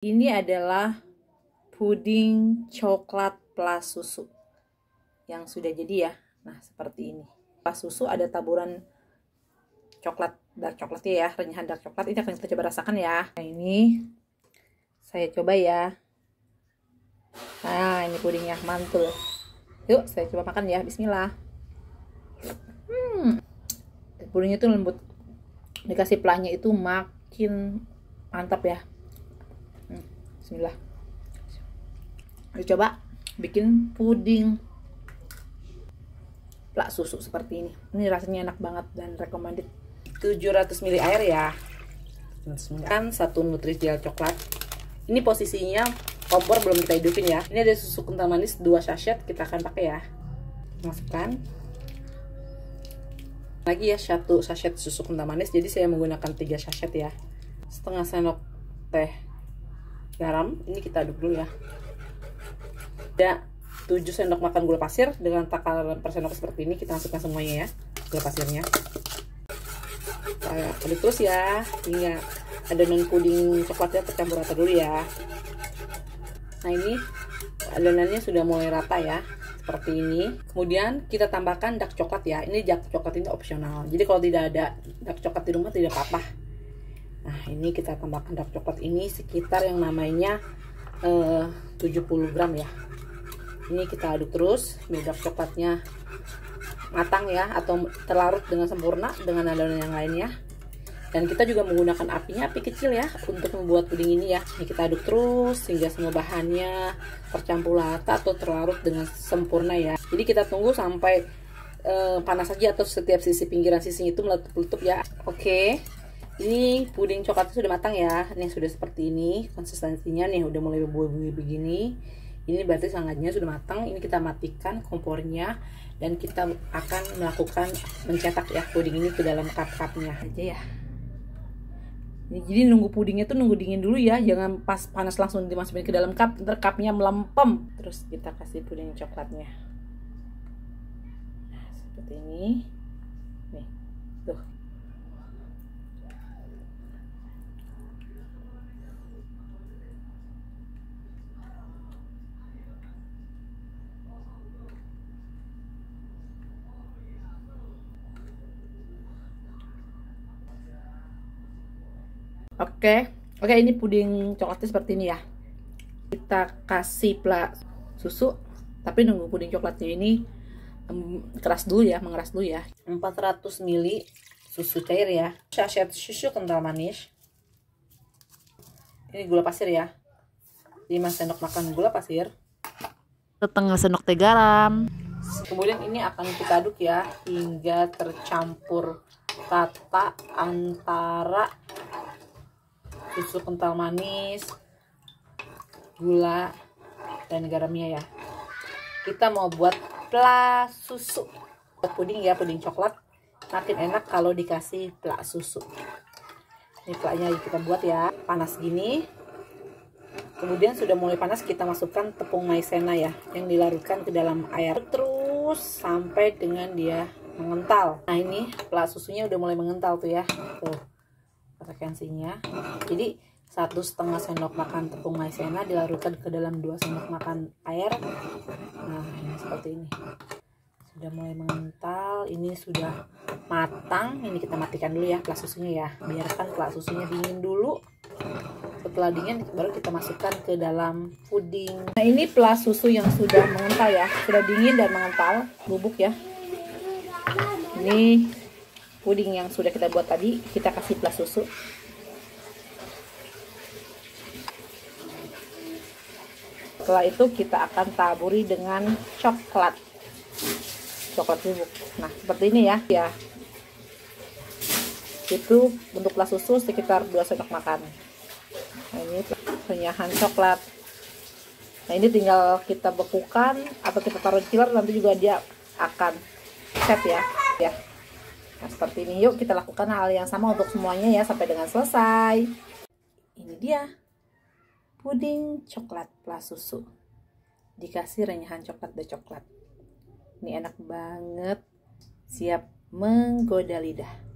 Ini adalah puding coklat plus susu yang sudah jadi ya. Nah, seperti ini. Plus susu ada taburan coklat dark coklatnya ya, renyahan dark coklat. Ini akan kita coba rasakan ya. Nah, ini saya coba ya. Nah, ini pudingnya mantul. Yuk, saya coba makan ya. Bismillah. Hmm. Pudingnya tuh lembut. Dikasih pelahnya itu makin mantap ya. Bismillah. Ayo coba bikin puding plak susu seperti ini. Ini rasanya enak banget dan recommended. 700 ml air ya. Kan satu nutrijel coklat. Ini posisinya kompor belum kita hidupin ya. Ini ada susu kental manis 2 sachet kita akan pakai ya. Masukkan. Lagi ya satu sachet susu kental manis. Jadi saya menggunakan 3 sachet ya. Setengah sendok teh garam. Ini kita aduk dulu ya. Ada 7 sendok makan gula pasir dengan takaran per sendok seperti ini. Kita masukkan semuanya ya gula pasirnya. Kita aduk terus ya. Hingga adonan puding coklatnya tercampur rata dulu ya. Nah ini adonannya sudah mulai rata ya seperti ini. Kemudian kita tambahkan dark coklat ya. Ini dark coklat ini opsional. Jadi kalau tidak ada dark coklat di rumah tidak apa-apa nah ini kita tambahkan dark coklat ini sekitar yang namanya eh, 70 gram ya. Ini kita aduk terus biar coklatnya matang ya atau terlarut dengan sempurna dengan adonan yang lainnya dan kita juga menggunakan apinya api kecil ya untuk membuat puding ini ya. Ini kita aduk terus sehingga semua bahannya tercampur rata atau terlarut dengan sempurna ya. Jadi kita tunggu sampai eh, panas saja atau setiap sisi pinggiran sisinya itu meletup-letup ya. Oke ini puding coklatnya sudah matang ya. Ini sudah seperti ini konsistensinya nih udah mulai berbuih-buih begini. Ini berarti sangatnya sudah matang. Ini kita matikan kompornya dan kita akan melakukan mencetak ya puding ini ke dalam cup-cupnya. Aja ya. Jadi nunggu pudingnya tuh nunggu dingin dulu ya. Jangan pas panas langsung dimasukin ke dalam cup ntar cupnya melempem. Terus kita kasih puding coklatnya. Nah seperti ini. Nih tuh Oke, oke ini puding coklatnya seperti ini ya. Kita kasih pla susu, tapi nunggu puding coklatnya ini um, keras dulu ya, mengeras dulu ya. 400 ml susu cair ya. Sachet susu kental manis. Ini gula pasir ya. 5 sendok makan gula pasir. Setengah sendok teh garam. Kemudian ini akan kita aduk ya hingga tercampur rata antara susu kental manis gula dan garamnya ya. Kita mau buat pla susu. Buat puding ya puding coklat. Makin enak kalau dikasih pla susu. Ini plaknya kita buat ya. Panas gini. Kemudian sudah mulai panas kita masukkan tepung maizena ya yang dilarutkan ke dalam air terus sampai dengan dia mengental. Nah ini pla susunya udah mulai mengental tuh ya. Tuh frekuensinya. Jadi satu setengah sendok makan tepung maizena dilarutkan ke dalam dua sendok makan air. Nah ini seperti ini. Sudah mulai mengental ini sudah matang. Ini kita matikan dulu ya kelas susunya ya. Biarkan kelas susunya dingin dulu. Setelah dingin baru kita masukkan ke dalam puding. Nah ini pelas susu yang sudah mengental ya. Sudah dingin dan mengental bubuk ya. Ini puding yang sudah kita buat tadi kita kasih plus susu. Setelah itu kita akan taburi dengan coklat. Coklat bubuk. Nah seperti ini ya. Ya. Itu untuk plus susu sekitar 2 sendok makan. Nah ini penyahan coklat. Nah ini tinggal kita bekukan atau kita taruh di chiller nanti juga dia akan set ya. Ya Nah, seperti ini yuk kita lakukan hal yang sama untuk semuanya ya sampai dengan selesai. Ini dia. Puding coklat plus susu. Dikasih renyahan coklat dan coklat. Ini enak banget. Siap menggoda lidah.